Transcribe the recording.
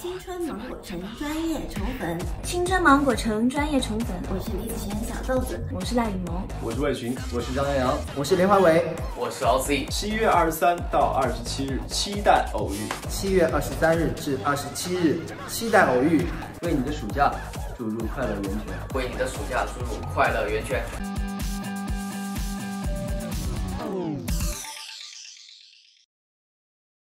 青春芒果城专业宠粉，青春芒果城专业宠粉。我是李子贤小豆子，我是赖雨萌，我是魏群，我是张阳阳，我是连华伟，我是 OC。七月二十三到二十七日，期待偶遇。七月二十三日至二十七日，期待偶遇，为你的暑假注入快乐源泉，为你的暑假注入快乐源泉。